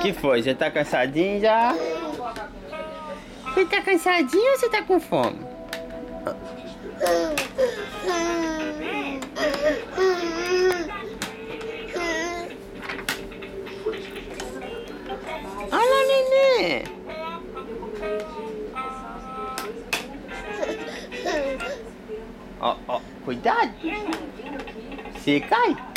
que foi? Você tá cansadinho já? Você tá cansadinho ou você tá com fome? Olha, neném. Ó, ó, cuidado. Se cai.